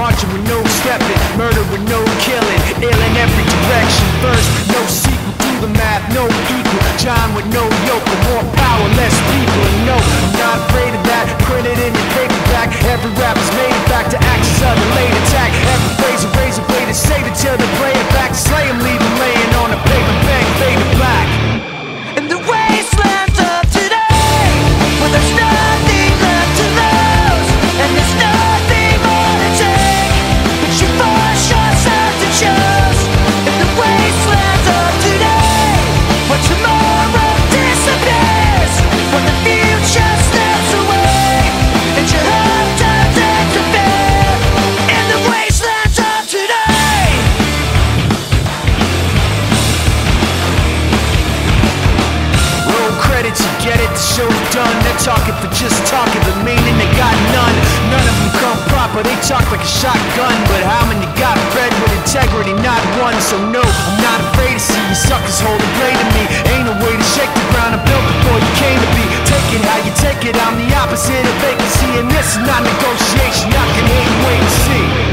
Marching with no stepping, murder with no killing, ill in every direction. First get it, the show's done. They're talking for just talking, but meaning they got none. None of them come proper, they talk like a shotgun. But how many got bread with integrity? Not one. So no, I'm not afraid to see you suckers hold a blade to me. Ain't no way to shake the ground I built before you came to be. Take it how you take it, I'm the opposite of vacancy. And this is not negotiation, I can hate and wait and see.